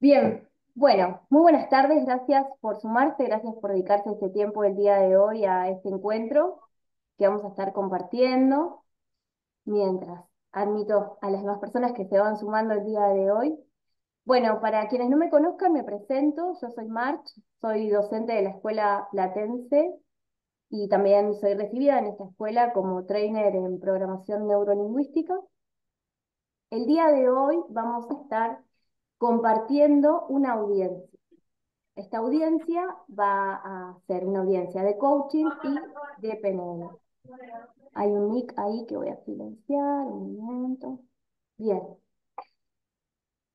Bien, bueno, muy buenas tardes, gracias por sumarse, gracias por dedicarse este tiempo el día de hoy a este encuentro que vamos a estar compartiendo. Mientras admito a las demás personas que se van sumando el día de hoy. Bueno, para quienes no me conozcan, me presento, yo soy March, soy docente de la Escuela Platense y también soy recibida en esta escuela como trainer en programación neurolingüística. El día de hoy vamos a estar compartiendo una audiencia. Esta audiencia va a ser una audiencia de coaching y de PNL. Hay un nick ahí que voy a silenciar, un momento. Bien.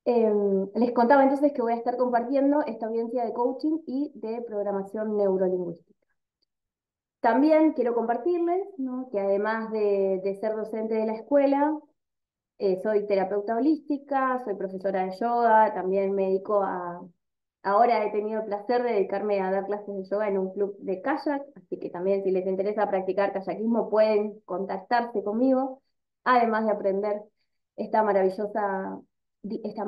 Em, les contaba entonces que voy a estar compartiendo esta audiencia de coaching y de programación neurolingüística. También quiero compartirles que además de, de ser docente de la escuela, eh, soy terapeuta holística, soy profesora de yoga, también a... Ahora he tenido el placer de dedicarme a dar clases de yoga en un club de kayak, así que también si les interesa practicar kayakismo pueden contactarse conmigo, además de aprender esta maravillosa, esta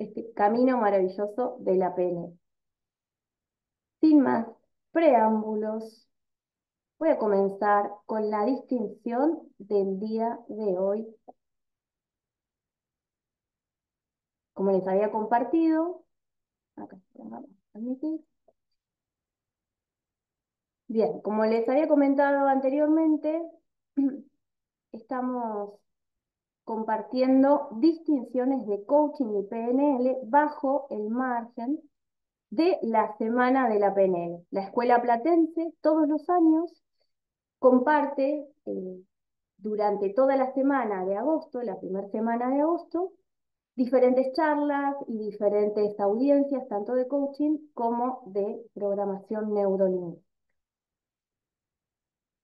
este camino maravilloso de la PNL. Sin más preámbulos, voy a comenzar con la distinción del día de hoy como les había compartido, Bien, como les había comentado anteriormente, estamos compartiendo distinciones de coaching y PNL bajo el margen de la semana de la PNL. La Escuela Platense todos los años comparte eh, durante toda la semana de agosto, la primera semana de agosto, diferentes charlas y diferentes audiencias, tanto de coaching como de programación neurolingüística.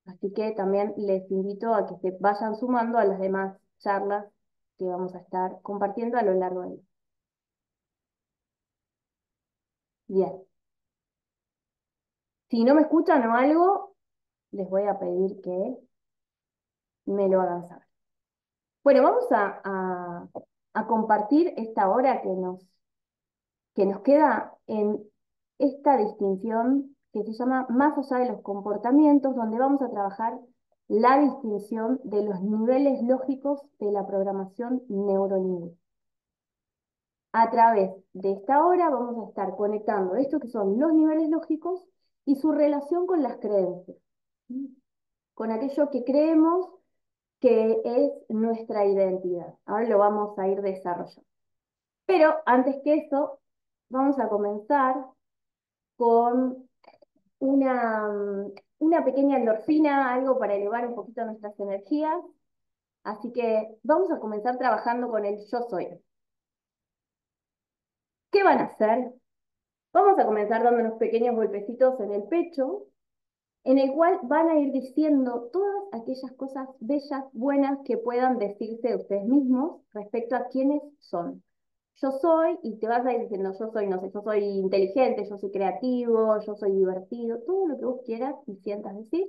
Así que también les invito a que se vayan sumando a las demás charlas que vamos a estar compartiendo a lo largo del día. Bien. Si no me escuchan o algo, les voy a pedir que me lo hagan saber. Bueno, vamos a a compartir esta hora que nos, que nos queda en esta distinción que se llama Más allá de los comportamientos, donde vamos a trabajar la distinción de los niveles lógicos de la programación neurolingüística. A través de esta hora vamos a estar conectando esto que son los niveles lógicos y su relación con las creencias, con aquello que creemos que es nuestra identidad. Ahora lo vamos a ir desarrollando. Pero antes que eso, vamos a comenzar con una, una pequeña endorfina, algo para elevar un poquito nuestras energías. Así que vamos a comenzar trabajando con el yo soy. ¿Qué van a hacer? Vamos a comenzar dando unos pequeños golpecitos en el pecho, en el cual van a ir diciendo todas aquellas cosas bellas, buenas que puedan decirse de ustedes mismos respecto a quiénes son. Yo soy, y te vas a ir diciendo, yo soy, no sé, yo soy inteligente, yo soy creativo, yo soy divertido, todo lo que vos quieras y sientas decir.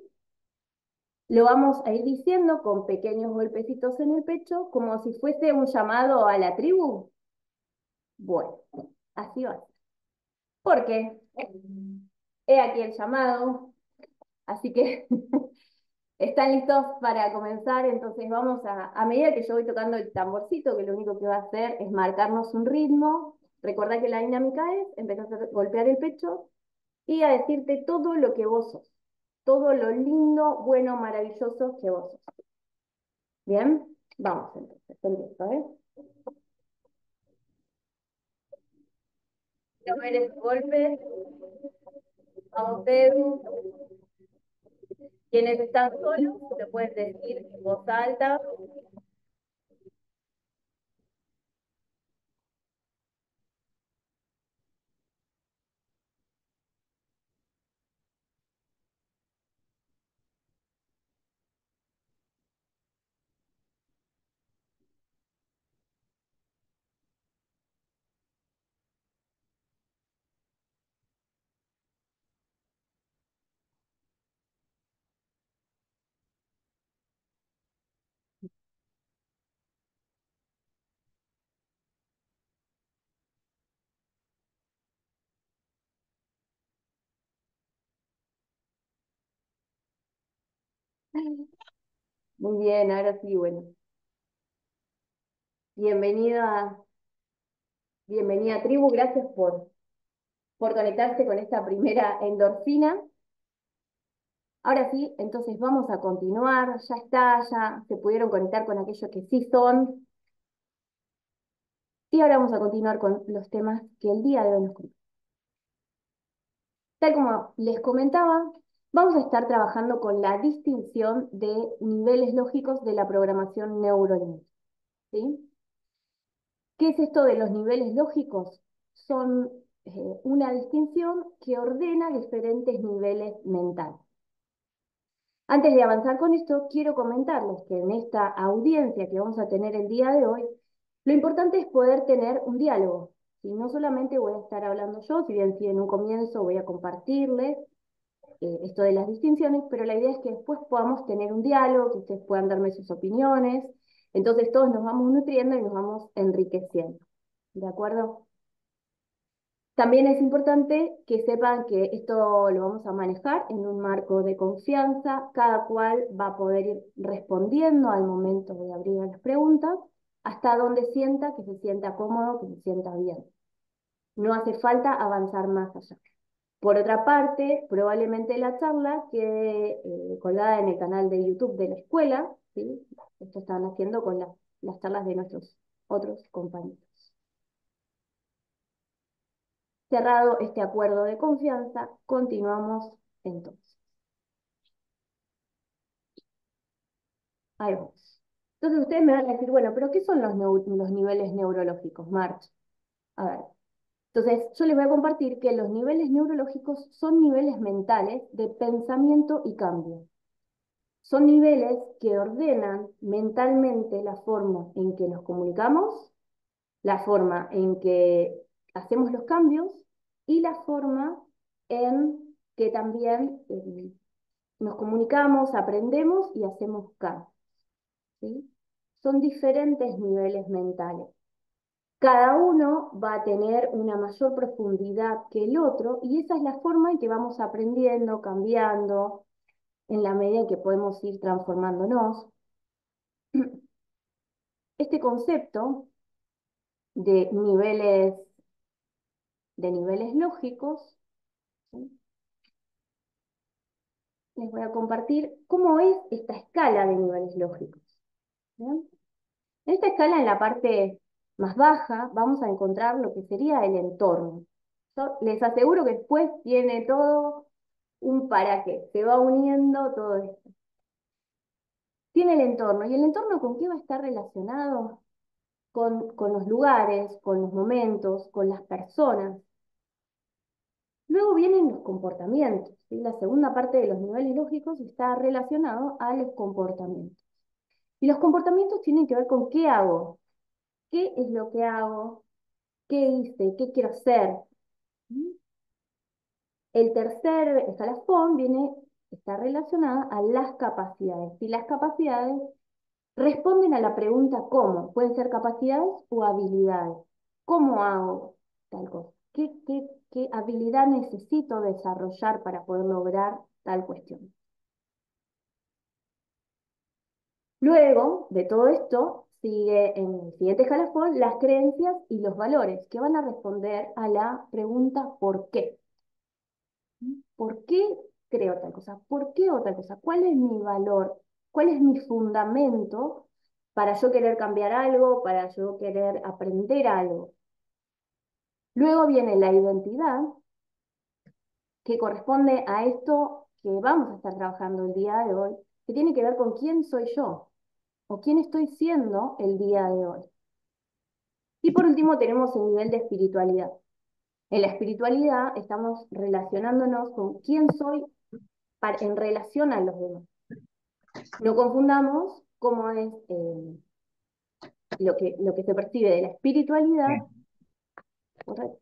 Lo vamos a ir diciendo con pequeños golpecitos en el pecho, como si fuese un llamado a la tribu. Bueno, así va a ser. Porque he aquí el llamado, Así que están listos para comenzar, entonces vamos a, a medida que yo voy tocando el tamborcito, que lo único que va a hacer es marcarnos un ritmo, recordá que la dinámica es empezar a golpear el pecho y a decirte todo lo que vos sos, todo lo lindo, bueno, maravilloso que vos sos. ¿Bien? Vamos entonces, empiezo, ¿eh? Ese golpe. Vamos, Pedro. Quienes están solos, se pueden decir en voz alta. Muy bien, ahora sí, bueno. Bienvenida, bienvenida tribu, gracias por, por conectarse con esta primera endorfina. Ahora sí, entonces vamos a continuar, ya está, ya se pudieron conectar con aquellos que sí son. Y ahora vamos a continuar con los temas que el día de hoy nos. Tal como les comentaba, vamos a estar trabajando con la distinción de niveles lógicos de la programación neurolingüística. ¿sí? ¿Qué es esto de los niveles lógicos? Son eh, una distinción que ordena diferentes niveles mentales. Antes de avanzar con esto, quiero comentarles que en esta audiencia que vamos a tener el día de hoy, lo importante es poder tener un diálogo. Si no solamente voy a estar hablando yo, si bien si en un comienzo voy a compartirles eh, esto de las distinciones, pero la idea es que después podamos tener un diálogo, que ustedes puedan darme sus opiniones, entonces todos nos vamos nutriendo y nos vamos enriqueciendo. ¿De acuerdo? También es importante que sepan que esto lo vamos a manejar en un marco de confianza, cada cual va a poder ir respondiendo al momento de abrir las preguntas, hasta donde sienta que se sienta cómodo, que se sienta bien. No hace falta avanzar más allá. Por otra parte, probablemente la charla quede eh, colgada en el canal de YouTube de la escuela, ¿sí? Esto están haciendo con las charlas de nuestros otros compañeros. Cerrado este acuerdo de confianza, continuamos entonces. Ahí vamos. Entonces ustedes me van a decir, bueno, pero ¿qué son los, los niveles neurológicos, March? A ver. Entonces, yo les voy a compartir que los niveles neurológicos son niveles mentales de pensamiento y cambio. Son niveles que ordenan mentalmente la forma en que nos comunicamos, la forma en que hacemos los cambios y la forma en que también eh, nos comunicamos, aprendemos y hacemos cambios. Son diferentes niveles mentales. Cada uno va a tener una mayor profundidad que el otro y esa es la forma en que vamos aprendiendo, cambiando, en la medida en que podemos ir transformándonos. Este concepto de niveles, de niveles lógicos, les voy a compartir cómo es esta escala de niveles lógicos. En esta escala, en la parte más baja, vamos a encontrar lo que sería el entorno. les aseguro que después tiene todo un para qué, se va uniendo todo esto. Tiene el entorno, ¿y el entorno con qué va a estar relacionado? Con, con los lugares, con los momentos, con las personas. Luego vienen los comportamientos. La segunda parte de los niveles lógicos está relacionado a los comportamientos. Y los comportamientos tienen que ver con qué hago, qué es lo que hago, qué hice, qué quiero hacer. El tercer escalafón viene, está relacionado a las capacidades. Y las capacidades responden a la pregunta ¿cómo? Pueden ser capacidades o habilidades. ¿Cómo hago tal cosa? ¿Qué, qué, qué habilidad necesito desarrollar para poder lograr tal cuestión? Luego de todo esto, sigue en el siguiente escalafón las creencias y los valores, que van a responder a la pregunta ¿por qué? ¿Por qué creo tal cosa? ¿Por qué otra cosa? ¿Cuál es mi valor? ¿Cuál es mi fundamento para yo querer cambiar algo, para yo querer aprender algo? Luego viene la identidad, que corresponde a esto que vamos a estar trabajando el día de hoy, que tiene que ver con quién soy yo o quién estoy siendo el día de hoy. Y por último tenemos el nivel de espiritualidad. En la espiritualidad estamos relacionándonos con quién soy en relación a los demás. No confundamos cómo es eh, lo, que, lo que se percibe de la espiritualidad.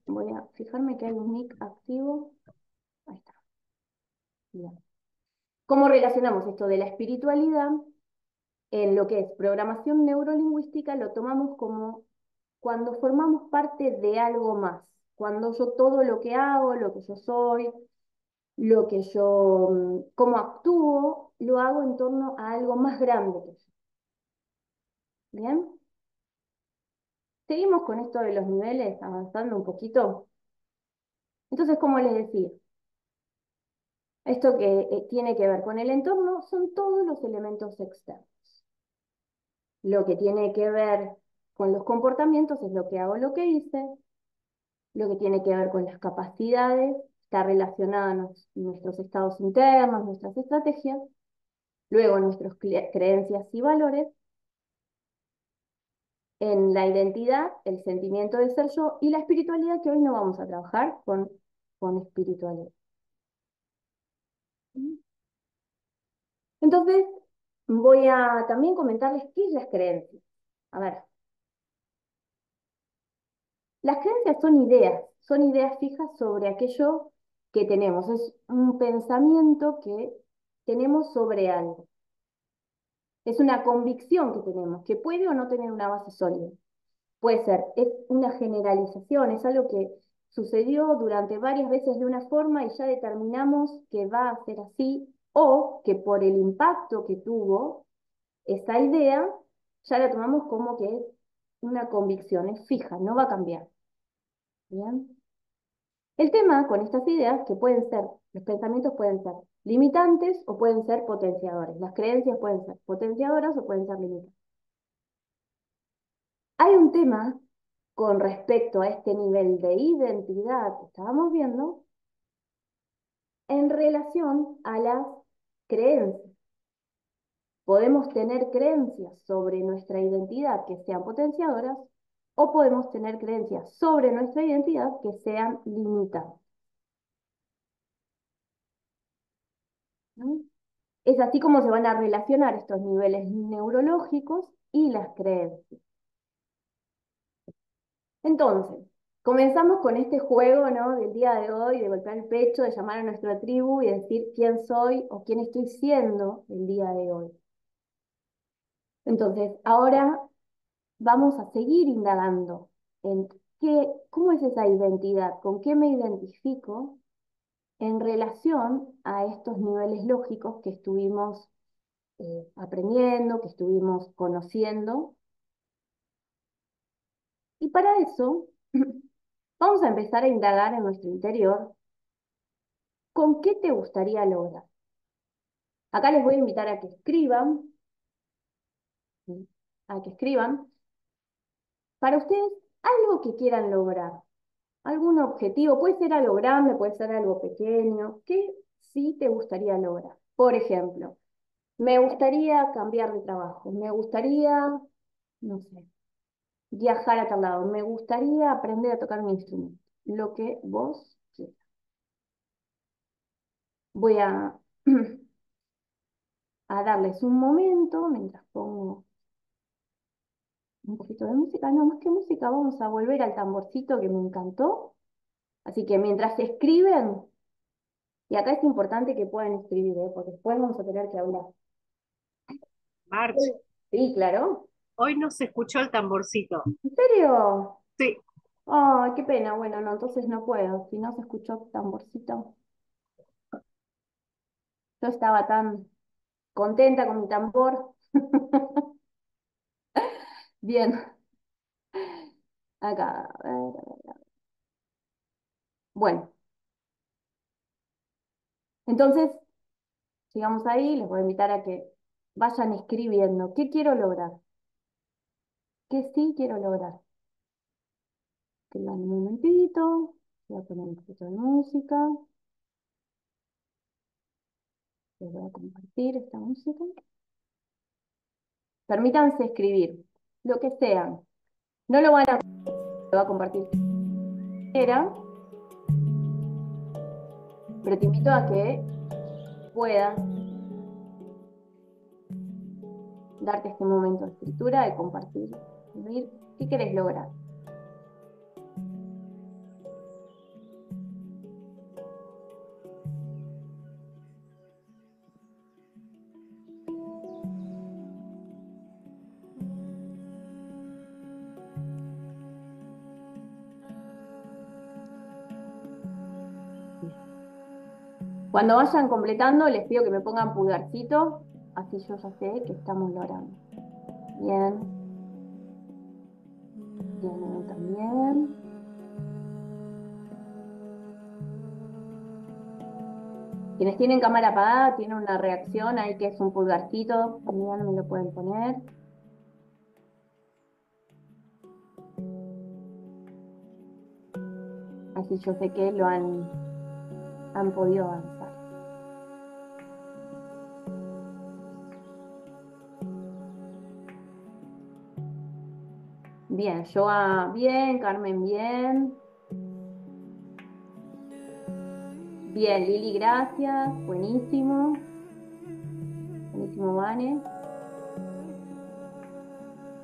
Voy a fijarme que hay un nick activo. Ahí está. ¿Cómo relacionamos esto de la espiritualidad en lo que es programación neurolingüística? Lo tomamos como cuando formamos parte de algo más cuando yo todo lo que hago, lo que yo soy, lo que yo, mm, cómo actúo, lo hago en torno a algo más grande que yo. ¿Bien? Seguimos con esto de los niveles, avanzando un poquito. Entonces, como les decía, esto que eh, tiene que ver con el entorno son todos los elementos externos. Lo que tiene que ver con los comportamientos es lo que hago, lo que hice. Lo que tiene que ver con las capacidades está relacionado a nuestros estados internos, nuestras estrategias. Luego nuestras creencias y valores. En la identidad, el sentimiento de ser yo y la espiritualidad, que hoy no vamos a trabajar con, con espiritualidad. Entonces, voy a también comentarles qué es las creencias. A ver. Las creencias son ideas, son ideas fijas sobre aquello que tenemos. Es un pensamiento que tenemos sobre algo. Es una convicción que tenemos, que puede o no tener una base sólida. Puede ser, es una generalización, es algo que sucedió durante varias veces de una forma y ya determinamos que va a ser así, o que por el impacto que tuvo esa idea, ya la tomamos como que es una convicción, es fija, no va a cambiar. ¿Bien? El tema con estas ideas, que pueden ser, los pensamientos pueden ser limitantes o pueden ser potenciadores. Las creencias pueden ser potenciadoras o pueden ser limitantes. Hay un tema con respecto a este nivel de identidad que estábamos viendo en relación a las creencias. Podemos tener creencias sobre nuestra identidad que sean potenciadoras o podemos tener creencias sobre nuestra identidad que sean limitantes. Es así como se van a relacionar estos niveles neurológicos y las creencias. Entonces, comenzamos con este juego ¿no? del día de hoy, de golpear el pecho, de llamar a nuestra tribu y decir quién soy o quién estoy siendo el día de hoy. Entonces, ahora vamos a seguir indagando en qué, cómo es esa identidad, con qué me identifico en relación a estos niveles lógicos que estuvimos eh, aprendiendo, que estuvimos conociendo. Y para eso vamos a empezar a indagar en nuestro interior. Con qué te gustaría lograr. Acá les voy a invitar a que escriban, a que escriban. Para ustedes, algo que quieran lograr, algún objetivo, puede ser algo grande, puede ser algo pequeño, ¿qué sí te gustaría lograr? Por ejemplo, me gustaría cambiar de trabajo, me gustaría, no sé, viajar a tal lado, me gustaría aprender a tocar un instrumento, lo que vos quieras. Voy a, a darles un momento mientras pongo un poquito de música, no más que música, vamos a volver al tamborcito que me encantó. Así que mientras escriben, y acá es importante que puedan escribir, ¿eh? porque después vamos a tener que hablar. March. Sí, claro. Hoy no se escuchó el tamborcito. ¿En serio? Sí. Ay, qué pena. Bueno, no, entonces no puedo. Si no se escuchó el tamborcito. Yo estaba tan contenta con mi tambor. Bien. Acá. Bueno. Entonces, sigamos ahí, les voy a invitar a que vayan escribiendo. ¿Qué quiero lograr? ¿Qué sí quiero lograr? Escriban un momentito. Voy a poner un poquito de música. Les voy a compartir esta música. Permítanse escribir lo que sean. No lo van a, lo va a compartir. Era, pero te invito a que puedas darte este momento de escritura, de compartir, qué querés lograr. Cuando vayan completando, les pido que me pongan pulgarcito, así yo ya sé que estamos logrando. Bien. También. Quienes tienen cámara apagada tienen una reacción ahí que es un pulgarcito, también me lo pueden poner. Así yo sé que lo han, han podido avanzar. Bien, Joa bien, Carmen bien. Bien, Lili, gracias. Buenísimo. Buenísimo, Vane.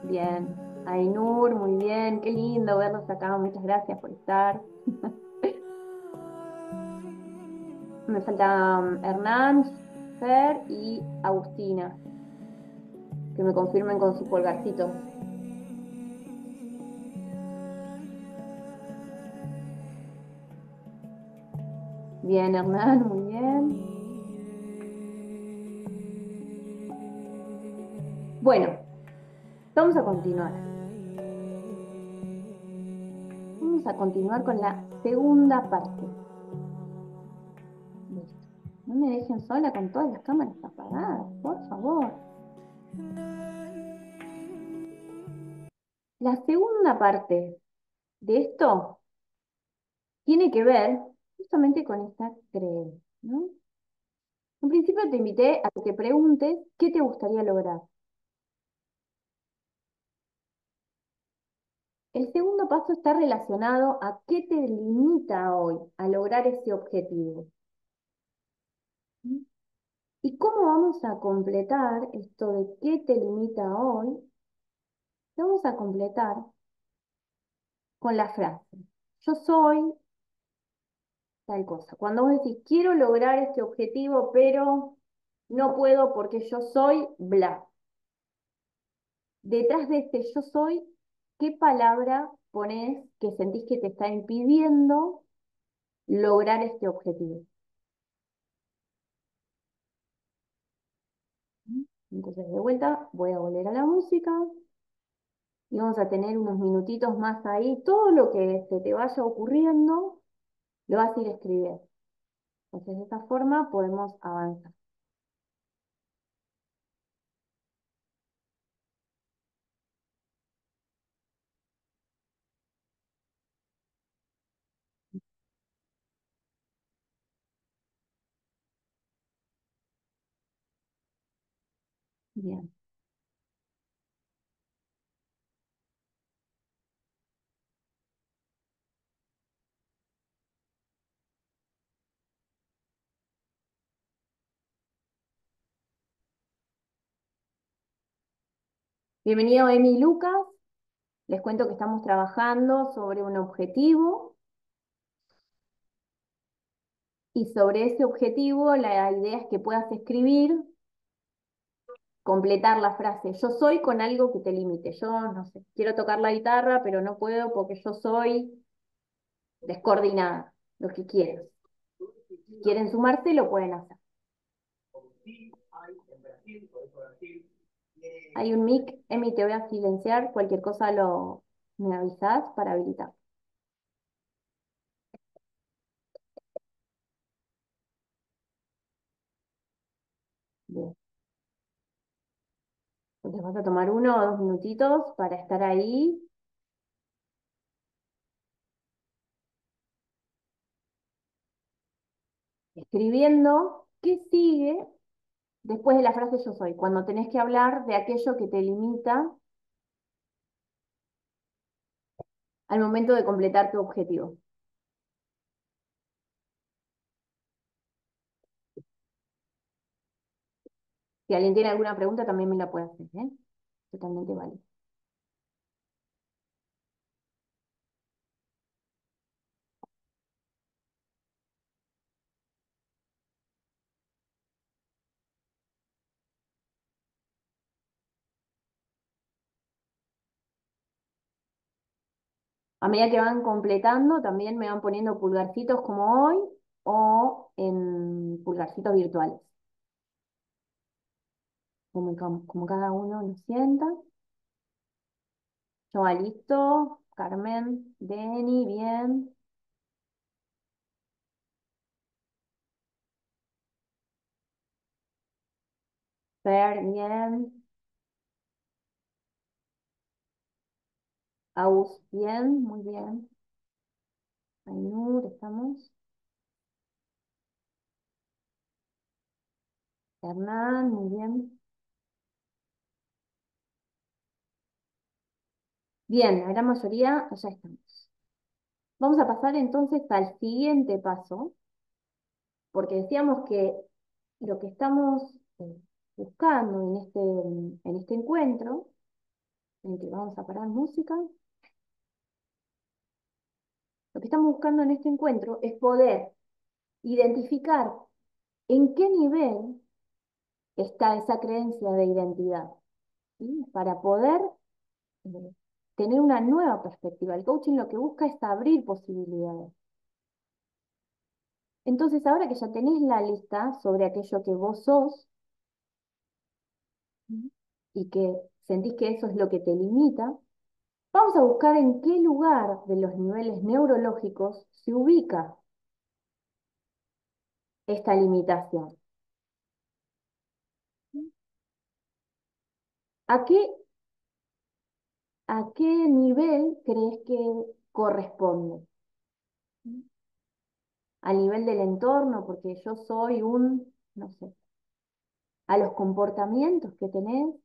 Bien. Ainur, muy bien. Qué lindo verlos acá. Muchas gracias por estar. Me falta um, Hernán, Fer y Agustina. Que me confirmen con su colgarcito. Bien, Hernán, muy bien. Bueno, vamos a continuar. Vamos a continuar con la segunda parte. No me dejen sola con todas las cámaras apagadas, por favor. La segunda parte de esto tiene que ver justamente con esta creencia, ¿no? En principio te invité a que te preguntes qué te gustaría lograr. El segundo paso está relacionado a qué te limita hoy a lograr ese objetivo. ¿Y cómo vamos a completar esto de qué te limita hoy? vamos a completar con la frase. Yo soy tal cosa. Cuando vos decís, quiero lograr este objetivo, pero no puedo porque yo soy bla. Detrás de este yo soy, ¿qué palabra pones que sentís que te está impidiendo lograr este objetivo? Entonces, de vuelta, voy a volver a la música y vamos a tener unos minutitos más ahí. Todo lo que se te vaya ocurriendo, lo vas a ir escribiendo. Entonces, de esta forma podemos avanzar. Bien. Bienvenido Emi y Lucas. Les cuento que estamos trabajando sobre un objetivo y sobre ese objetivo la idea es que puedas escribir, completar la frase, yo soy con algo que te limite. Yo, no sé, quiero tocar la guitarra, pero no puedo porque yo soy descoordinada, lo que quieras. Si quieren sumarse, lo pueden hacer. Hay un mic, Emi, te voy a silenciar, cualquier cosa lo me avisas para habilitar. Bien. Entonces vas a tomar uno o dos minutitos para estar ahí. Escribiendo qué sigue después de la frase yo soy, cuando tenés que hablar de aquello que te limita al momento de completar tu objetivo. Si alguien tiene alguna pregunta, también me la puede hacer, ¿eh? Totalmente vale. A medida que van completando, también me van poniendo pulgarcitos como hoy o en pulgarcitos virtuales. Como, cada uno lo sienta. Yo, listo. Carmen, Deni, bien. Fer, bien. Aus, bien, muy bien. Ainur, estamos. Hernán, muy bien. Bien, la gran mayoría ya estamos. Vamos a pasar entonces al siguiente paso, porque decíamos que lo que estamos eh, buscando en este, en este encuentro, en que vamos a parar música, lo que estamos buscando en este encuentro es poder identificar en qué nivel está esa creencia de identidad. Para poder eh, tener una nueva perspectiva. El coaching lo que busca es abrir posibilidades. Entonces, ahora que ya tenés la lista sobre aquello que vos sos y que sentís que eso es lo que te limita, vamos a buscar en qué lugar de los niveles neurológicos se ubica esta limitación. ¿A qué, a qué nivel crees que corresponde? ¿Al nivel del entorno? Porque yo soy un, no sé, a los comportamientos que tenés,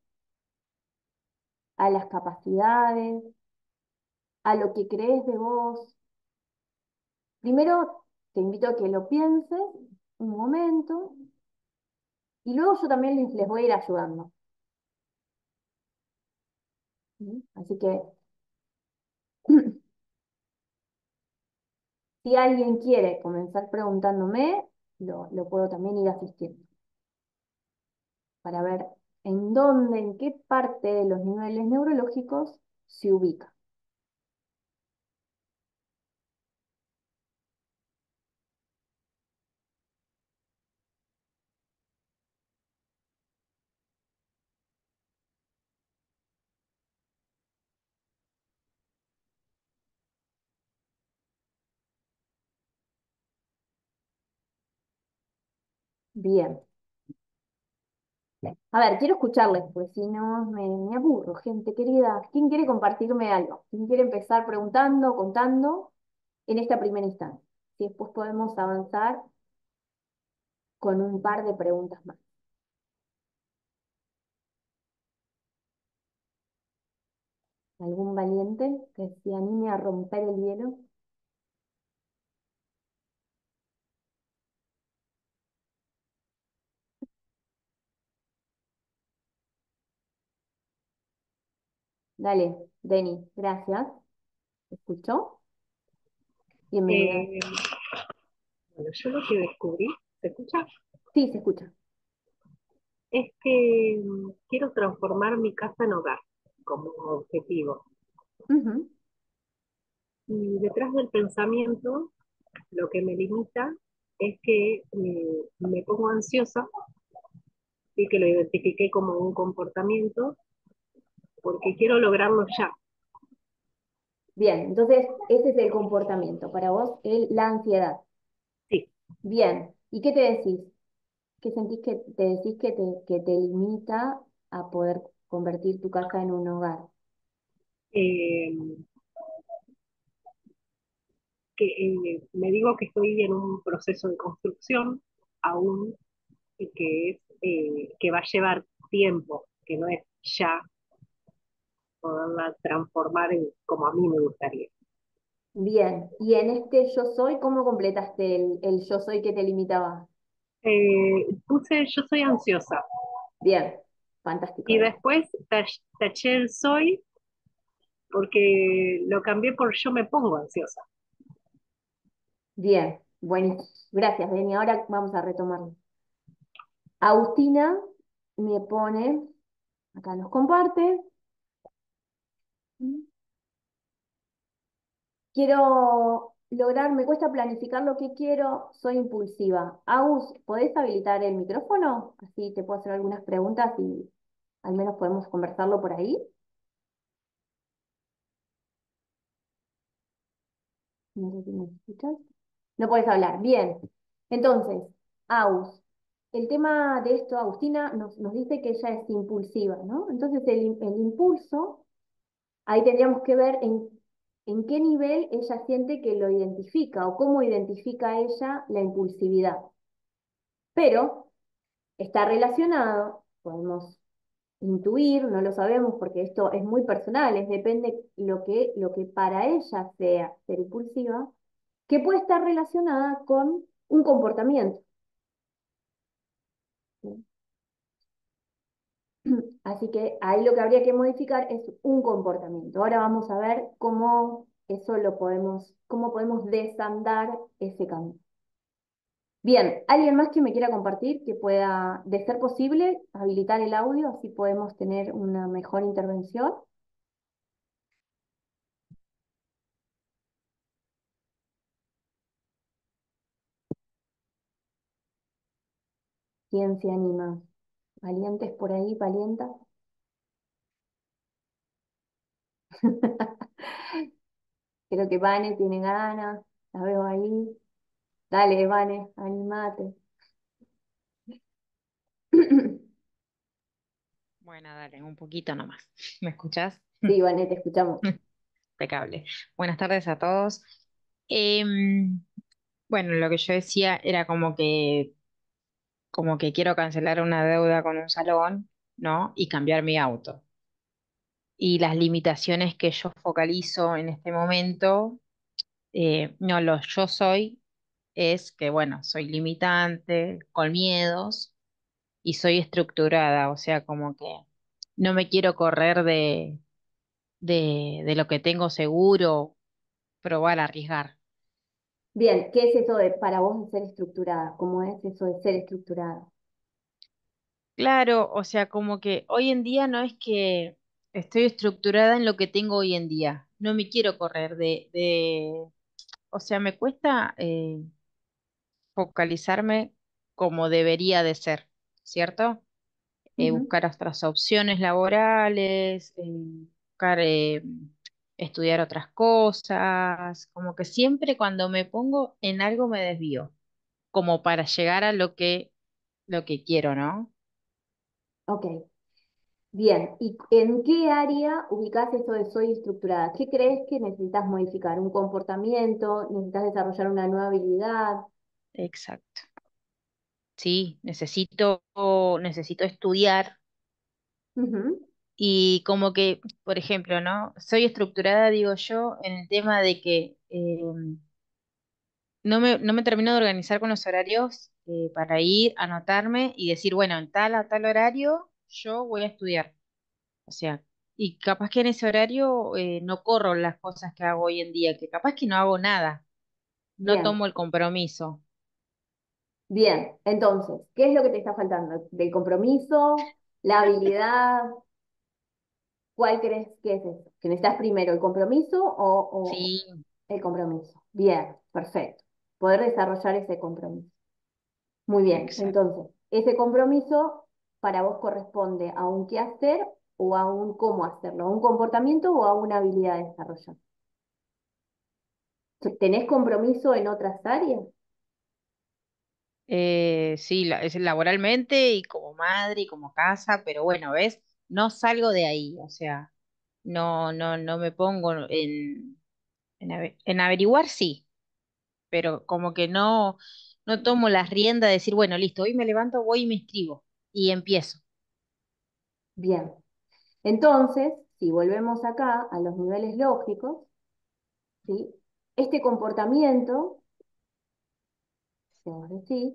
a las capacidades, a lo que crees de vos. Primero te invito a que lo pienses un momento y luego yo también les, les voy a ir ayudando. Así que si alguien quiere comenzar preguntándome, lo, lo puedo también ir asistiendo para ver en dónde, en qué parte de los niveles neurológicos se ubica. Bien. A ver, quiero escucharles, porque si no me, aburro, gente querida. ¿Quién quiere compartirme algo? ¿Quién quiere empezar preguntando, contando en esta primera instancia? Y después podemos avanzar con un par de preguntas más. ¿Algún valiente que se anime a romper el hielo? Dale, Deni, gracias. ¿Te escuchó? Bienvenida. Eh, bueno, yo lo que descubrí, ¿se escucha? Sí, se escucha. Es que mm, quiero transformar mi casa en hogar como objetivo. Y detrás del pensamiento, lo que me limita es que eh, me pongo ansiosa y que lo identifiqué como un comportamiento porque quiero lograrlo ya. Bien, entonces ese es el comportamiento. Para vos, el, la ansiedad. Sí, Bien, ¿y qué te decís? ¿Qué sentís que te decís que te, que te limita a poder convertir tu casa en un hogar? eh, que eh, me digo que estoy en un proceso de construcción aún y que es eh, que va a llevar tiempo, que no es ya poderla transformar en como a mí me gustaría. Bien, y en este yo soy, ¿cómo completaste el, el yo soy que te limitaba? Eh, puse yo soy ansiosa Bien, fantástico. y después tach- taché el soy porque lo cambié por yo me pongo ansiosa. Bien, buenísimo. Gracias, Deni. Ahora vamos a retomarlo. Agustina me pone, acá nos comparte. Quiero lograr, me cuesta planificar lo que quiero, soy impulsiva. Agus, ¿podés habilitar el micrófono? Así te puedo hacer algunas preguntas y al menos podemos conversarlo por ahí. No sé si me escuchas. No puedes hablar. Bien. Entonces, Agus, el tema de esto, Agustina nos, dice que ella es impulsiva, ¿no? Entonces, el impulso, ahí tendríamos que ver en qué nivel ella siente que lo identifica o cómo identifica ella la impulsividad. Pero está relacionado, podemos intuir, no lo sabemos porque esto es muy personal, depende lo que, lo que para ella sea ser impulsiva, que puede estar relacionada con un comportamiento. Así que ahí lo que habría que modificar es un comportamiento. Ahora vamos a ver cómo eso lo podemos, cómo podemos desandar ese cambio. Bien, ¿alguien más que me quiera compartir que pueda, de ser posible, habilitar el audio, así podemos tener una mejor intervención? ¿Quién se anima? ¿Valientes por ahí, valientas? Creo que Vane tiene ganas, la veo ahí. Dale, Vane, animate. Bueno, dale, un poquito nomás. ¿Me escuchás? Sí, Vane, te escuchamos. Impecable. Buenas tardes a todos. Em, bueno, lo que yo decía era como que, como que quiero cancelar una deuda con un salón, ¿no? Y cambiar mi auto. Y las limitaciones que yo focalizo en este momento, eh, no lo yo soy, es que, bueno, soy limitante, con miedos y soy estructurada, o sea, como que no me quiero correr de, de, de lo que tengo seguro, probar arriesgar. Bien, ¿qué es eso de para vos de ser estructurada? ¿Cómo es eso de ser estructurada? Claro, o sea, como que hoy en día no es que estoy estructurada en lo que tengo hoy en día, no me quiero correr de, de o sea, me cuesta eh, focalizarme como debería de ser, ¿cierto? Eh, buscar otras opciones laborales, eh, buscar eh, estudiar otras cosas, como que siempre cuando me pongo en algo me desvío, como para llegar a lo que, lo que quiero, ¿no? Ok, bien. ¿Y en qué área ubicás eso de soy estructurada? ¿Qué crees que necesitas modificar? ¿Un comportamiento? ¿Necesitas desarrollar una nueva habilidad? Exacto. Sí, necesito, necesito estudiar y como que, por ejemplo, ¿no? Soy estructurada, digo yo, en el tema de que eh, no me, no me termino de organizar con los horarios eh, para ir, anotarme y decir, bueno, en tal a tal horario yo voy a estudiar. O sea, y capaz que en ese horario eh, no corro las cosas que hago hoy en día, que capaz que no hago nada, no Bien, tomo el compromiso. bien. Entonces, ¿qué es lo que te está faltando? ¿Del compromiso? ¿La habilidad? ¿Cuál crees que es eso? ¿Que necesitas primero el compromiso o, o Sí, el compromiso? Bien, perfecto. Poder desarrollar ese compromiso. Muy bien, exacto. entonces, ese compromiso para vos corresponde a un qué hacer o a un cómo hacerlo, a un comportamiento o a una habilidad de desarrollar. ¿Tenés compromiso en otras áreas? Eh, sí, la- es laboralmente y como madre y como casa, pero bueno, ¿ves? No salgo de ahí, o sea, no, no, no me pongo en, en, ave- en averiguar, sí, pero como que no, no tomo la rienda de decir, bueno, listo, hoy me levanto, voy y me inscribo y empiezo. Bien. Entonces, si volvemos acá a los niveles lógicos, ¿sí? Este comportamiento, decís,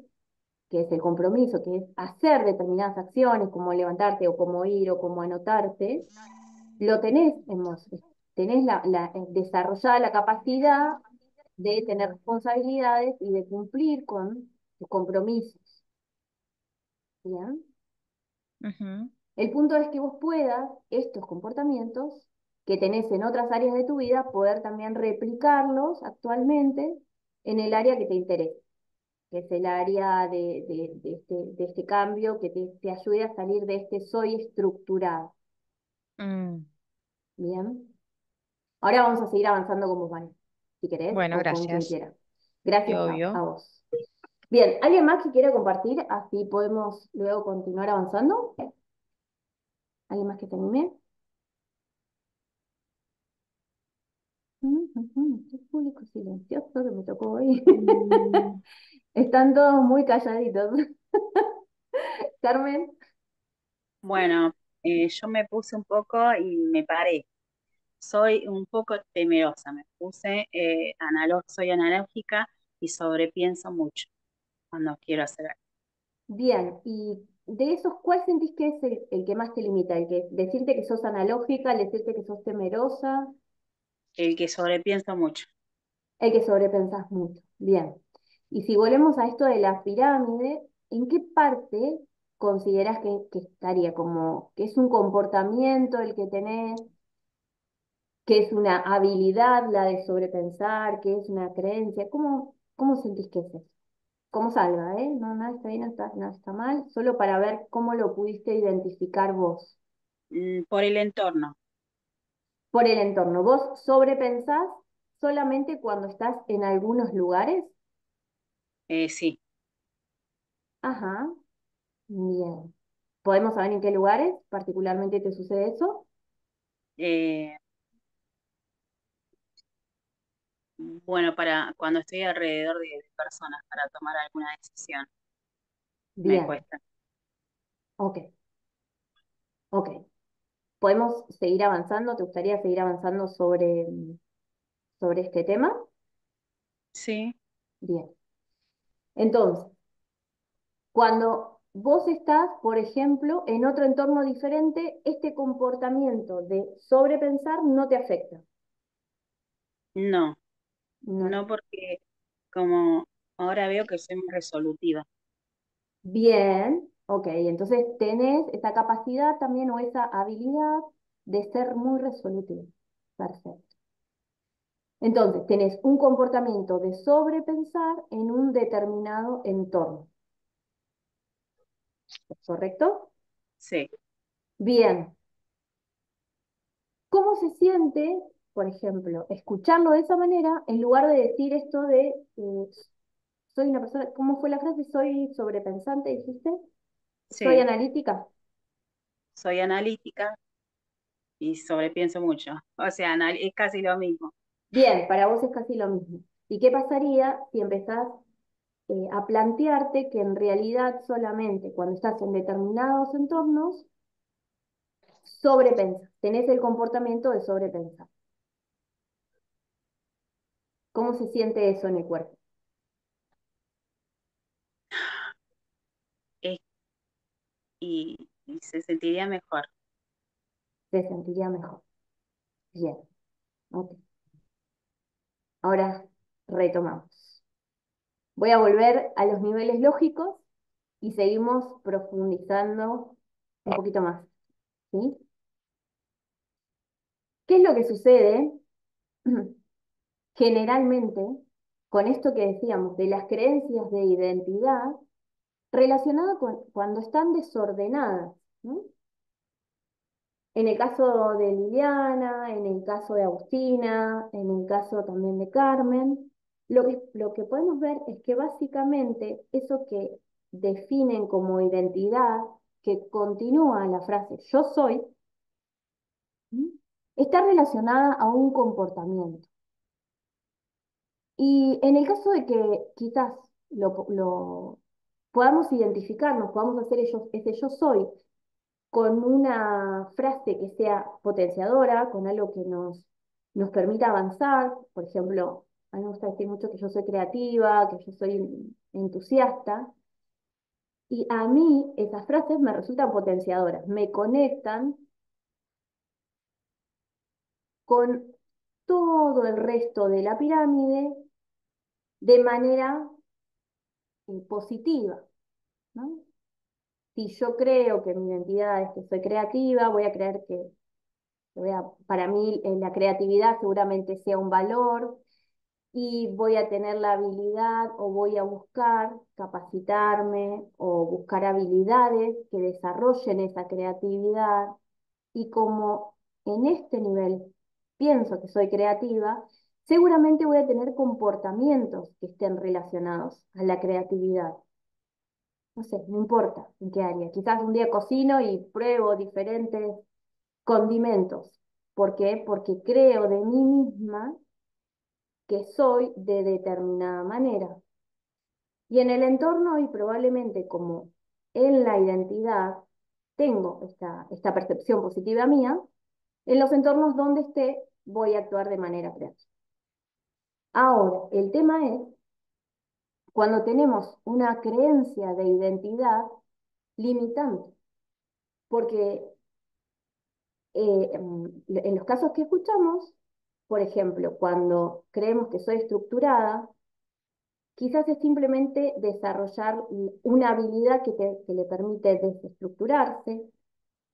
que es el compromiso, que es hacer determinadas acciones, como levantarte o como ir o como anotarte, lo tenés, hemos, tenés la, la, eh, desarrollada la capacidad de tener responsabilidades y de cumplir con tus compromisos. ¿bien? El punto es que vos puedas estos comportamientos que tenés en otras áreas de tu vida, poder también replicarlos actualmente en el área que te interesa, que es el área de, este, este, cambio que te, ayude a salir de este soy estructurado. Mm. Bien. Ahora vamos a seguir avanzando con vos, Vane, si querés. Bueno, gracias. Gracias a, vos. Bien, ¿alguien más que quiera compartir? Así podemos luego continuar avanzando. ¿Alguien más que te anime? Este público silencioso que me tocó hoy. Están todos muy calladitos. Carmen. Bueno, eh, yo me puse un poco y me paré soy un poco temerosa, me puse, eh, soy analógica y sobrepienso mucho cuando quiero hacer algo. Bien, y de esos, ¿cuál sentís que es el, que más te limita? ¿El que decirte que sos analógica, el decirte que sos temerosa? El que sobrepienso mucho. El que sobrepensás mucho, bien. Y si volvemos a esto de la pirámide, ¿en qué parte consideras que, que estaría? Como que es un comportamiento el que tenés, ¿Qué es una habilidad la de sobrepensar? ¿Qué es una creencia? ¿Cómo, cómo sentís que es eso? ¿Cómo salga, eh? No, nada está bien, nada está, mal, solo para ver cómo lo pudiste identificar vos. Mm, por el entorno. Por el entorno. ¿Vos sobrepensás solamente cuando estás en algunos lugares? Eh, sí. Ajá, bien. ¿Podemos saber en qué lugares particularmente te sucede eso? Eh, bueno para cuando estoy alrededor de, personas para tomar alguna decisión. Me cuesta. Ok. Ok. ¿Podemos seguir avanzando? ¿Te gustaría seguir avanzando sobre, sobre este tema? Sí. Bien. Entonces, cuando vos estás, por ejemplo, en otro entorno diferente, este comportamiento de sobrepensar no te afecta. No. No. porque como ahora veo que soy muy resolutiva. Bien, ok, entonces tenés esa capacidad también o esa habilidad de ser muy resolutiva. Perfecto. Entonces, tenés un comportamiento de sobrepensar en un determinado entorno. ¿Correcto? Sí. Bien. ¿Cómo se siente por ejemplo, escucharlo de esa manera en lugar de decir esto de eh, soy una persona, ¿cómo fue la frase? Soy sobrepensante, dijiste. Soy analítica. Soy analítica y sobrepienso mucho. O sea, es casi lo mismo. Bien, para vos es casi lo mismo. ¿Y qué pasaría si empezás eh, a plantearte que en realidad solamente cuando estás en determinados entornos sobrepensas, tenés el comportamiento de sobrepensar? ¿Cómo se siente eso en el cuerpo? y, se sentiría mejor. Se sentiría mejor. Bien. Ahora retomamos. Voy a volver a los niveles lógicos y seguimos profundizando un poquito más. ¿Sí? ¿Qué es lo que sucede generalmente, con esto que decíamos de las creencias de identidad, relacionadas con cuando están desordenadas. En el caso de Liliana, en el caso de Agustina, en el caso también de Carmen, lo que, lo que podemos ver es que básicamente eso que definen como identidad, que continúa la frase yo soy, está relacionada a un comportamiento. Y en el caso de que quizás lo, podamos identificarnos, podamos hacer ellos, ese yo soy con una frase que sea potenciadora, con algo que nos, nos permita avanzar, por ejemplo, a mí me gusta decir mucho que yo soy creativa, que yo soy entusiasta, y a mí esas frases me resultan potenciadoras, me conectan con todo el resto de la pirámide de manera eh, positiva. ¿no? Si yo creo que mi identidad es que soy creativa, voy a creer que para mí eh, la creatividad seguramente sea un valor y voy a tener la habilidad o voy a buscar capacitarme o buscar habilidades que desarrollen esa creatividad y como en este nivel pienso que soy creativa, seguramente voy a tener comportamientos que estén relacionados a la creatividad. No sé, no importa en qué área. Quizás un día cocino y pruebo diferentes condimentos. ¿Por qué? Porque creo de mí misma que soy de determinada manera. Y en el entorno y probablemente como en la identidad tengo esta, esta percepción positiva mía, en los entornos donde esté voy a actuar de manera creativa. Ahora, el tema es cuando tenemos una creencia de identidad limitante, porque eh, en los casos que escuchamos, por ejemplo, cuando creemos que soy estructurada, quizás es simplemente desarrollar una habilidad que, que le permite desestructurarse,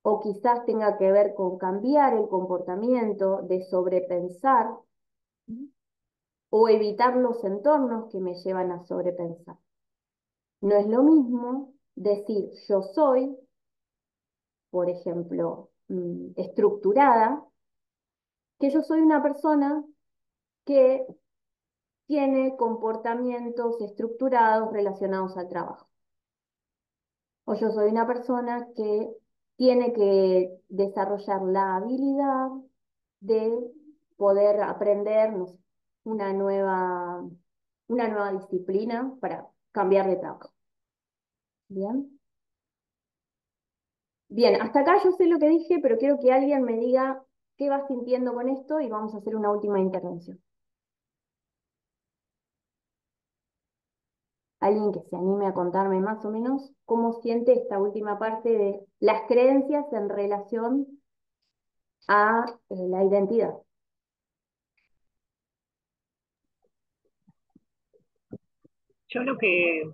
o quizás tenga que ver con cambiar el comportamiento, de sobrepensar, o evitar los entornos que me llevan a sobrepensar. No es lo mismo decir yo soy, por ejemplo, mm, estructurada, que yo soy una persona que tiene comportamientos estructurados relacionados al trabajo. O yo soy una persona que tiene que desarrollar la habilidad de poder aprender una, nueva, una nueva disciplina para cambiar de trabajo. ¿Bien? Bien, hasta acá yo sé lo que dije, pero quiero que alguien me diga qué va sintiendo con esto y vamos a hacer una última intervención. alguien que se anime a contarme más o menos cómo siente esta última parte de las creencias en relación a eh, la identidad. Yo lo que,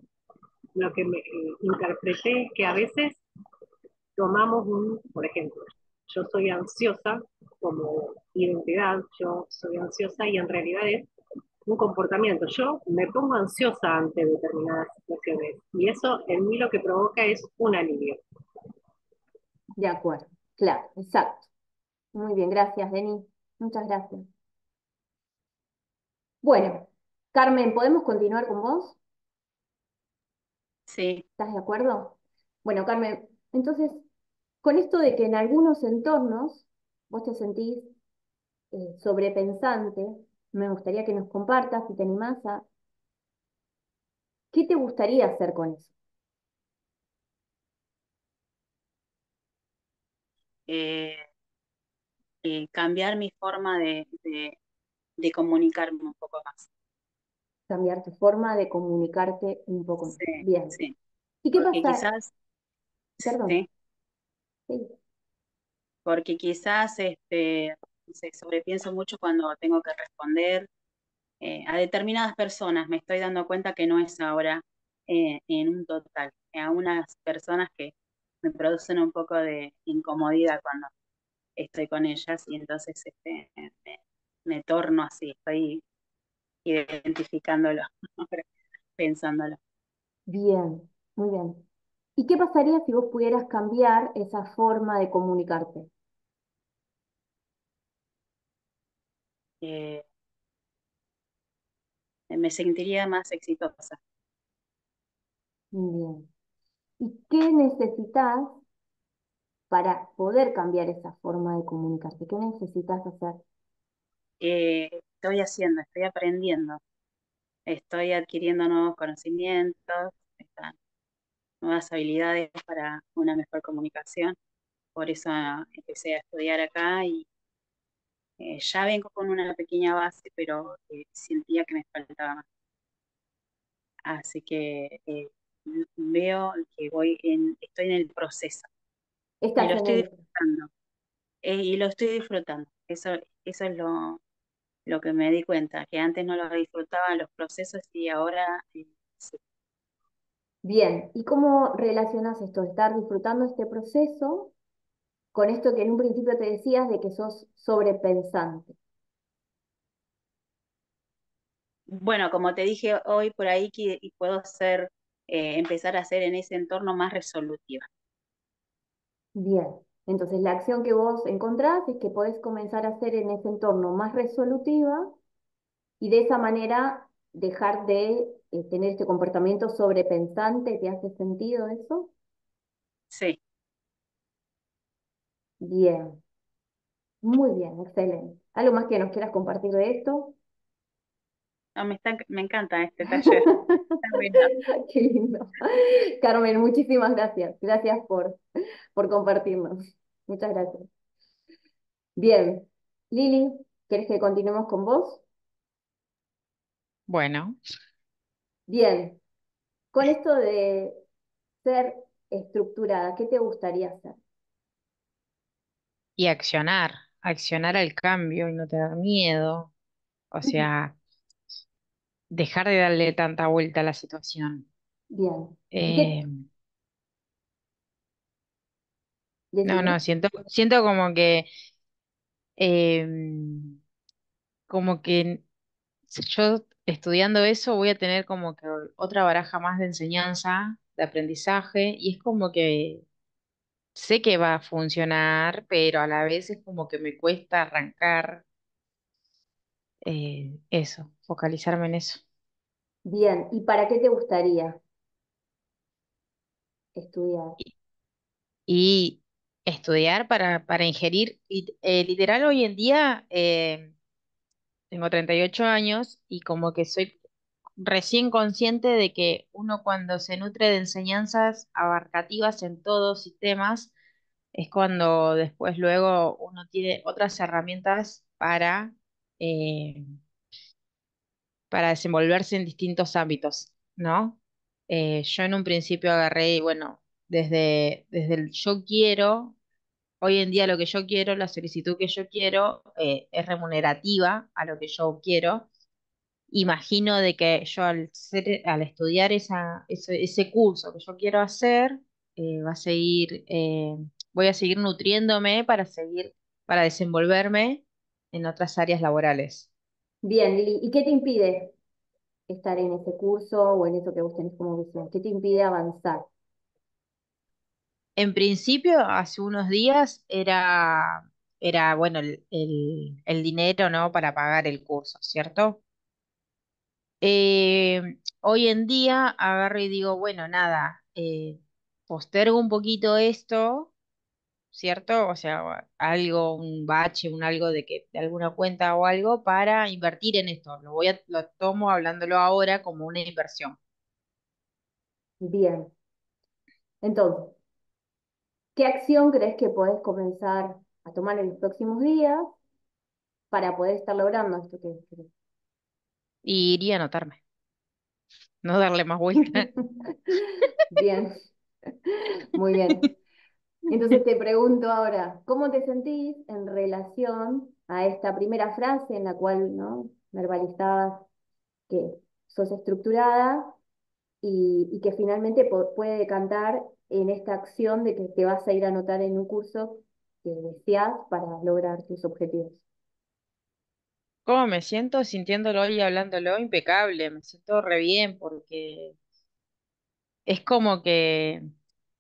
lo que me eh, interpreté es que a veces tomamos un, por ejemplo, yo soy ansiosa como identidad, yo soy ansiosa y en realidad es un comportamiento. Yo me pongo ansiosa ante determinadas situaciones y eso en mí lo que provoca es un alivio. De acuerdo, claro, exacto. Muy bien, gracias, Denis. Muchas gracias. Bueno, Carmen, ¿podemos continuar con vos? Sí. ¿Estás de acuerdo? Bueno, Carmen, entonces, con esto de que en algunos entornos vos te sentís eh, sobrepensante, me gustaría que nos compartas, si te animás a... ¿Qué te gustaría hacer con eso? Eh, eh, cambiar mi forma de, comunicarme un poco más. Cambiar tu forma de comunicarte un poco más. Bien. Sí. ¿Y qué pasa? Quizás, Perdón. Sí. Porque quizás este, sobrepienso mucho cuando tengo que responder eh, a determinadas personas. Me estoy dando cuenta que no es ahora eh, en un total. A unas personas que me producen un poco de incomodidad cuando estoy con ellas y entonces este, me, torno así, estoy identificándolo, pensándolo. Bien, muy bien. ¿Y qué pasaría si vos pudieras cambiar esa forma de comunicarte? Eh, me sentiría más exitosa. Bien. ¿Y qué necesitas para poder cambiar esa forma de comunicarte? ¿Qué necesitas hacer? Eh, estoy haciendo, estoy aprendiendo, estoy adquiriendo nuevos conocimientos, nuevas habilidades para una mejor comunicación. Por eso empecé a estudiar acá y eh, ya vengo con una pequeña base, pero eh, sentía que me faltaba más. Así que eh, veo que voy en, estoy en el proceso. y lo estoy disfrutando. y lo estoy disfrutando. Eso, eso es lo, lo que me di cuenta, que antes no lo disfrutaba los procesos y ahora sí. Bien, ¿y cómo relacionas esto? Estar disfrutando este proceso con esto que en un principio te decías de que sos sobrepensante? Bueno, como te dije hoy por ahí, que puedo ser, eh, empezar a ser en ese entorno más resolutiva. Bien, entonces la acción que vos encontrás es que podés comenzar a hacer en ese entorno más resolutiva y de esa manera dejar de eh, tener este comportamiento sobrepensante. ¿Te hace sentido eso? Sí. Bien, muy bien, excelente. ¿Algo más que nos quieras compartir de esto? No, me, está, me encanta este taller. Qué lindo. Carmen, muchísimas gracias. Gracias por, por compartirnos. Muchas gracias. Bien, Lili, ¿quieres que continuemos con vos? Bueno, Bien, con esto de ser estructurada, ¿qué te gustaría hacer? y accionar, accionar al cambio y no tener miedo. O sea, dejar de darle tanta vuelta a la situación. Bien. ¿Y qué- Eh, no, no, siento, siento como que, em, como que yo estudiando eso voy a tener como que otra baraja más de enseñanza, de aprendizaje, y es como que sé que va a funcionar, pero a la vez es como que me cuesta arrancar eh, eso, focalizarme en eso. Bien, ¿y para qué te gustaría estudiar? Y estudiar para, para ingerir, eh, literal hoy en día eh, tengo 38 años y como que soy recién consciente de que uno cuando se nutre de enseñanzas abarcativas en todos sistemas, es cuando después luego uno tiene otras herramientas para, eh, para desenvolverse en distintos ámbitos, ¿no? Eh, yo en un principio agarré, bueno, desde, desde el yo quiero, hoy en día lo que yo quiero, la solicitud que yo quiero, eh, es remunerativa a lo que yo quiero. Imagino de que yo al, ser- al estudiar esa, ese, curso que yo quiero hacer, eh, va a seguir, voy a seguir nutriéndome para seguir, para desenvolverme en otras áreas laborales. Bien, ¿y qué te impide estar en ese curso o en eso que vos tenés como visión? ¿Qué te impide avanzar? En principio, hace unos días era, era bueno, el, el, el dinero, ¿no? Para pagar el curso, ¿cierto? Eh, hoy en día agarro y digo, bueno, nada, eh, postergo un poquito esto, ¿cierto? O sea, algo, un bache, un algo de que, de alguna cuenta o algo para invertir en esto. Lo voy a, lo tomo hablándolo ahora como una inversión. Bien, entonces, ¿qué acción crees que podés comenzar a tomar en los próximos días para poder estar logrando esto que querés? Y iría a anotarme, no darle más vuelta. Bien, muy bien. Entonces te pregunto ahora, ¿cómo te sentís en relación a esta primera frase en la cual, ¿no? verbalizabas que sos estructurada y, y que finalmente puede decantar en esta acción de que te vas a ir a anotar en un curso que deseas para lograr tus objetivos? ¿Cómo me siento sintiéndolo y hablándolo? Impecable, me siento re bien porque es como que,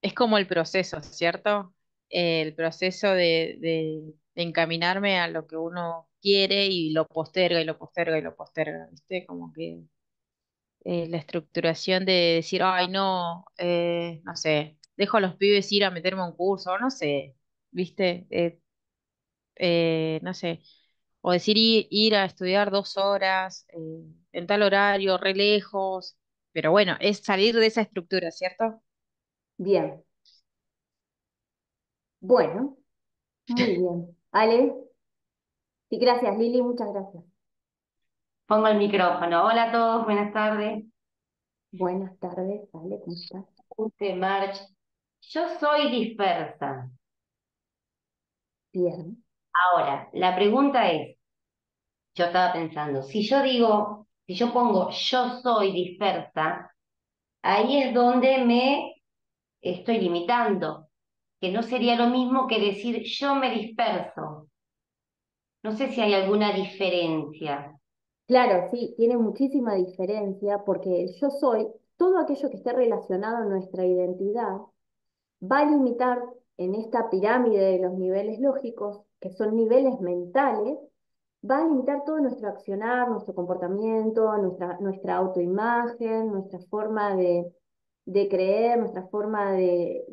es como el proceso, ¿cierto? El proceso de, de- encaminarme a lo que uno quiere y lo posterga y lo posterga y lo posterga, ¿viste? Como que eh, la estructuración de decir, ay, no, eh, no sé, dejo a los pibes ir a meterme a un curso, no sé, ¿viste? Eh, eh, no sé, o decir i- ir, a estudiar dos horas eh, en tal horario, re lejos, pero bueno, es salir de esa estructura, ¿cierto? Bien, bueno, muy bien. Ale, sí, gracias, Lili, muchas gracias. Pongo el micrófono. Hola a todos, buenas tardes. Buenas tardes, Ale, ¿cómo estás? Ute March. Yo soy dispersa. Bien, Ahora, la pregunta es, yo estaba pensando, si yo digo, si yo pongo yo soy dispersa, ahí es donde me estoy limitando, que no sería lo mismo que decir yo me disperso. No sé si hay alguna diferencia. Claro, sí, tiene muchísima diferencia porque el yo soy, todo aquello que esté relacionado a nuestra identidad, va a limitar en esta pirámide de los niveles lógicos, que son niveles mentales, va a limitar todo nuestro accionar, nuestro comportamiento, nuestra, nuestra autoimagen, nuestra forma de, de creer, nuestra forma de,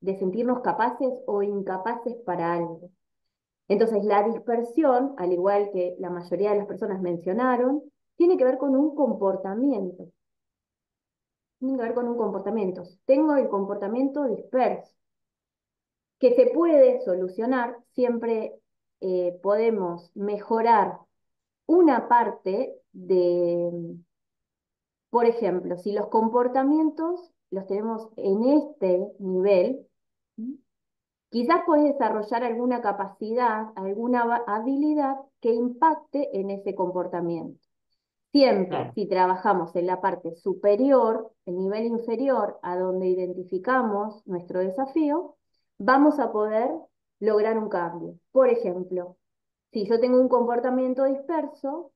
de, sentirnos capaces o incapaces para algo. Entonces, la dispersión, al igual que la mayoría de las personas mencionaron, tiene que ver con un comportamiento. Tiene que ver con un comportamiento. Tengo el comportamiento disperso, que se puede solucionar, siempre eh, podemos mejorar una parte de, por ejemplo, si los comportamientos los tenemos en este nivel, quizás puedes desarrollar alguna capacidad, alguna habilidad que impacte en ese comportamiento. Siempre, si trabajamos en la parte superior, el nivel inferior, a donde identificamos nuestro desafío, vamos a poder lograr un cambio. Por ejemplo, si yo tengo un comportamiento disperso,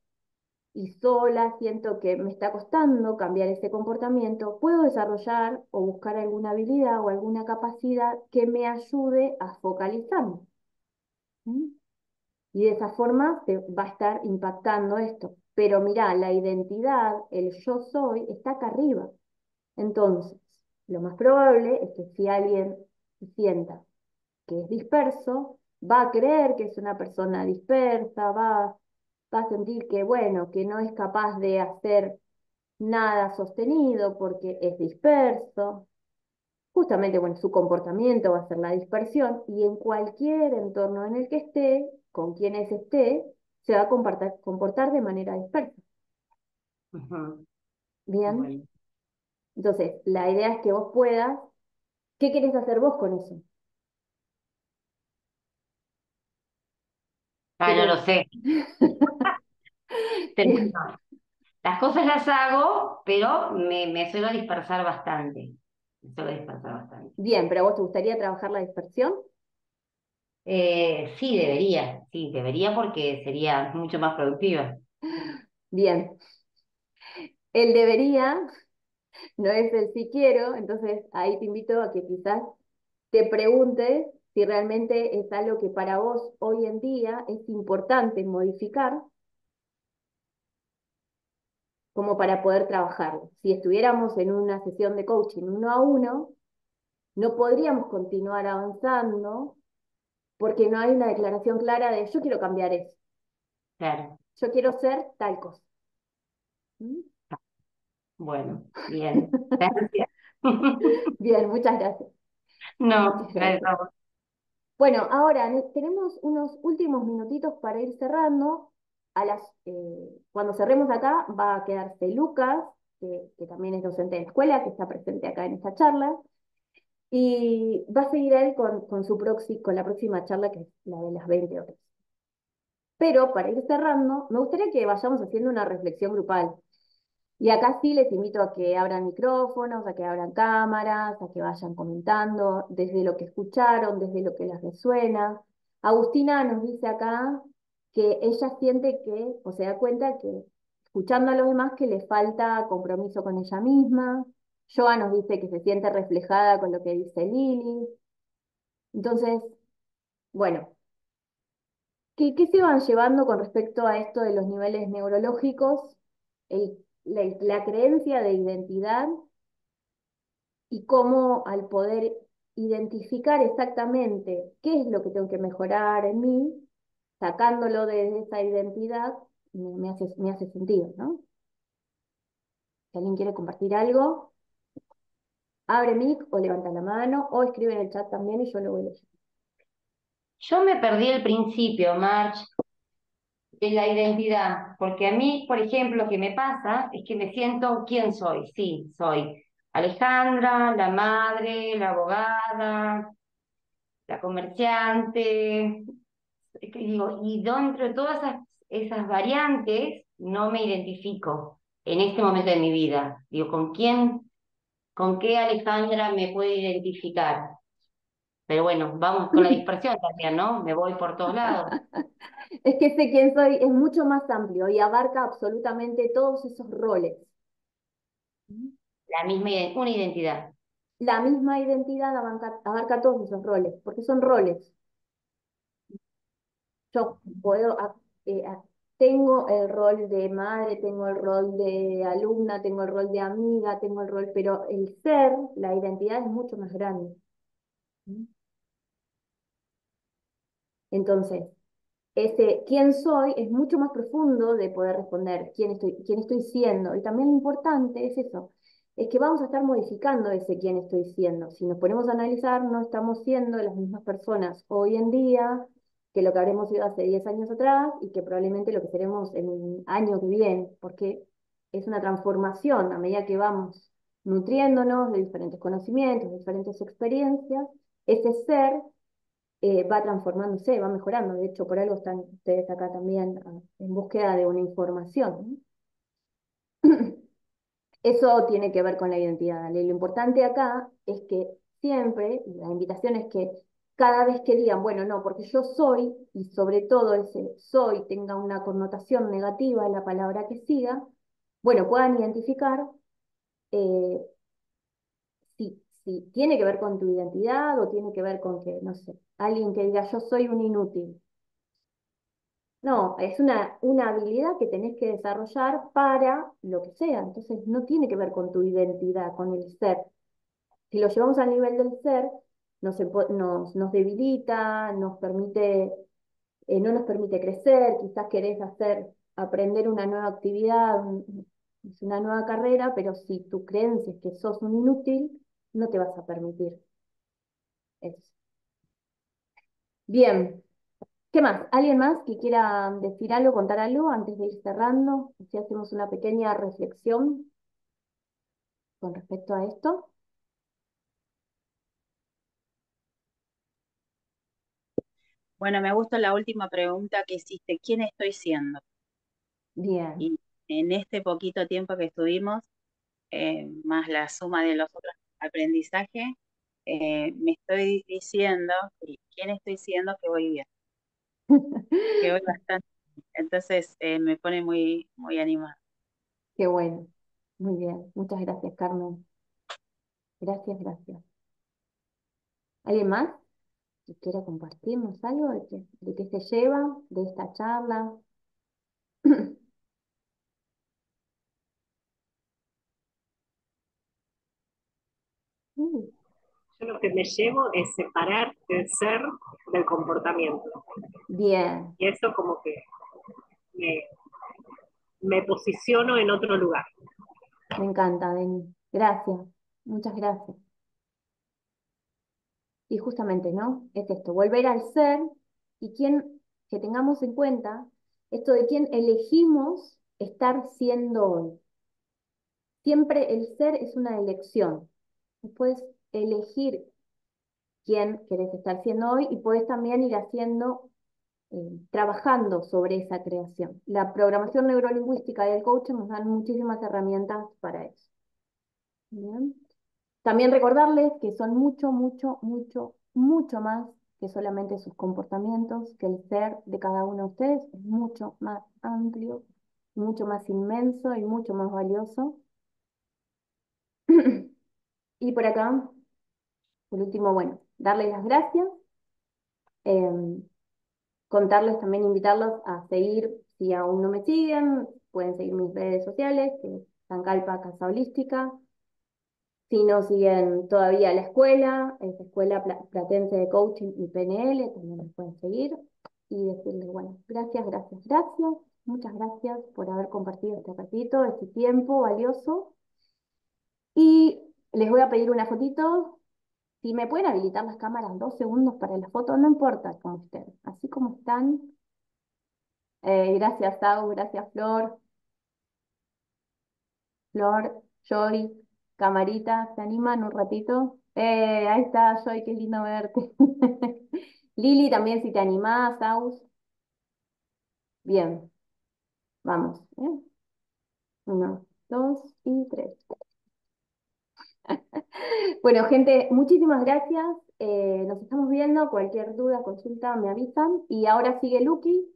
y sola siento que me está costando cambiar ese comportamiento, puedo desarrollar o buscar alguna habilidad o alguna capacidad que me ayude a focalizarme. Y de esa forma se va a estar impactando esto. Pero mira, la identidad, el yo soy, está acá arriba. Entonces, lo más probable es que si alguien sienta que es disperso, va a creer que es una persona dispersa, va va a sentir que, bueno, que no es capaz de hacer nada sostenido porque es disperso. Justamente, bueno, su comportamiento va a ser la dispersión y en cualquier entorno en el que esté, con quienes esté, se va a comportar, comportar de manera dispersa. Bien. Entonces, la idea es que vos puedas, ¿qué querés hacer vos con eso? Ah, no lo sé. Las cosas las hago, pero me, me suelo dispersar bastante. Me suelo dispersar bastante. Bien, pero ¿a vos te gustaría trabajar la dispersión? Eh, sí, debería, sí, debería porque sería mucho más productiva. Bien. El debería no es el si quiero, entonces ahí te invito a que quizás te preguntes si realmente es algo que para vos hoy en día es importante modificar como para poder trabajarlo. Si estuviéramos en una sesión de coaching uno a uno, no podríamos continuar avanzando porque no hay una declaración clara de yo quiero cambiar eso. Claro. Yo quiero ser tal cosa. ¿Mm? Bueno, bien. Gracias. bien, muchas gracias. No, gracias. Bueno, ahora tenemos unos últimos minutitos para ir cerrando. Eh, cuando cerremos acá va a quedarse Lucas, que, también es docente de la escuela, que está presente acá en esta charla, y va a seguir él con, con, su con la próxima charla, que es la de las 20 horas. Pero para ir cerrando, me gustaría que vayamos haciendo una reflexión grupal. Y acá sí les invito a que abran micrófonos, a que abran cámaras, a que vayan comentando desde lo que escucharon, desde lo que les resuena. Agustina nos dice acá que ella siente que, o se da cuenta que escuchando a los demás que le falta compromiso con ella misma. Joa nos dice que se siente reflejada con lo que dice Lili. Entonces, bueno, ¿qué, qué se van llevando con respecto a esto de los niveles neurológicos? El la, creencia de identidad y cómo al poder identificar exactamente qué es lo que tengo que mejorar en mí, sacándolo de esa identidad, me, hace, me hace sentido, ¿no? Si alguien quiere compartir algo, abre mic o levanta la mano o escribe en el chat también y yo lo voy leyendo. Yo me perdí el principio, March, de la identidad, porque a mí, por ejemplo, lo que me pasa es que me siento quién soy. Sí, soy Alejandra, la madre, la abogada, la comerciante. Digo, y dentro de todas esas, esas variantes no me identifico en este momento de mi vida. Digo, ¿con quién, con qué Alejandra me puede identificar? Pero bueno, vamos con la dispersión también, ¿no? Me voy por todos lados. Es que sé quién soy es mucho más amplio y abarca absolutamente todos esos roles. La misma, una identidad. La misma identidad abarca, abarca todos esos roles, porque son roles. Yo puedo, eh, tengo el rol de madre, tengo el rol de alumna, tengo el rol de amiga, tengo el rol, pero el ser, la identidad es mucho más grande. Entonces, ese quién soy es mucho más profundo de poder responder quién estoy, quién estoy siendo. Y también lo importante es eso, es que vamos a estar modificando ese quién estoy siendo. Si nos ponemos a analizar, no estamos siendo las mismas personas hoy en día que lo que habremos sido hace 10 años atrás y que probablemente lo que seremos en un año que viene, porque es una transformación a medida que vamos nutriéndonos de diferentes conocimientos, de diferentes experiencias, ese ser eh, va transformándose, va mejorando. De hecho, por algo están ustedes acá también ah, en búsqueda de una información. Eso tiene que ver con la identidad. Lo importante acá es que siempre, la invitación es que cada vez que digan, bueno, no, porque yo soy, y sobre todo ese soy tenga una connotación negativa en la palabra que siga, bueno, puedan identificar eh, si, tiene que ver con tu identidad o tiene que ver con que, no sé, alguien que diga yo soy un inútil. No, es una, una habilidad que tenés que desarrollar para lo que sea. Entonces no tiene que ver con tu identidad, con el ser. Si lo llevamos al nivel del ser, nos, nos, nos debilita, nos permite, eh, no nos permite crecer, quizás querés hacer, aprender una nueva actividad, una nueva carrera, pero si tu creencia es que sos un inútil, no te vas a permitir eso. Bien, ¿qué más? ¿Alguien más que quiera decir algo, contar algo antes de ir cerrando? Si hacemos una pequeña reflexión con respecto a esto. Bueno, me gusta la última pregunta que hiciste. ¿Quién estoy siendo? Bien. Y en este poquito tiempo que estuvimos, eh, más la suma de los otros aprendizajes, eh, me estoy diciendo, ¿quién estoy siendo? Que voy bien. que voy bastante. Entonces eh, me pone muy, muy animada. Qué bueno. Muy bien. Muchas gracias, Carmen. Gracias, gracias. ¿Alguien más? que quiera compartirnos algo de qué, de qué se lleva de esta charla. Yo lo que me llevo es separar el ser del comportamiento. Bien. Y eso como que me, me posiciono en otro lugar. Me encanta, Deni. Gracias. Muchas gracias. Y justamente, ¿no? Es esto, volver al ser y quién, que tengamos en cuenta esto de quién elegimos estar siendo hoy. Siempre el ser es una elección. Puedes elegir quién querés estar siendo hoy y puedes también ir haciendo, eh, trabajando sobre esa creación. La programación neurolingüística y el coaching nos dan muchísimas herramientas para eso. También recordarles que son mucho, mucho, mucho, mucho más que solamente sus comportamientos, que el ser de cada uno de ustedes es mucho más amplio, mucho más inmenso y mucho más valioso. y por acá, por último, bueno, darles las gracias, em, contarles también, invitarlos a seguir, si aún no me siguen, pueden seguir mis redes sociales, que es Calpa Casa Holística, si no siguen todavía la escuela, es Escuela Platense de Coaching y PNL, también nos pueden seguir. Y decirles, bueno, gracias, gracias, gracias. Muchas gracias por haber compartido este ratito, este tiempo valioso. Y les voy a pedir una fotito. Si me pueden habilitar las cámaras dos segundos para la foto, no importa con ustedes. Así como están. Eh, gracias, Sau, gracias, Flor. Flor, Joy, Camarita, ¿se animan un ratito? Eh, ahí está, Joy, qué lindo verte. Lili, también si te animás, Aus. Bien, vamos. ¿eh? Uno, dos y tres. Bueno, gente, muchísimas gracias. Eh, nos estamos viendo. Cualquier duda, consulta, me avisan. Y ahora sigue Lucky.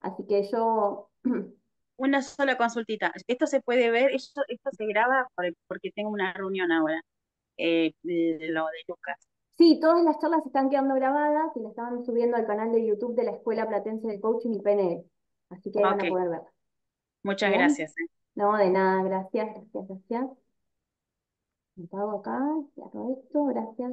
Así que yo. Una sola consultita. Esto se puede ver, esto, esto se graba por- porque tengo una reunión ahora, eh, de lo de Lucas. Sí, todas las charlas están quedando grabadas y las estaban subiendo al canal de YouTube de la Escuela Platense de Coaching y PNL. Así que ahí van a poder ver. muchas ¿Bien? gracias. eh. No, de nada, gracias, gracias, gracias. Me pago acá, cierro esto, gracias.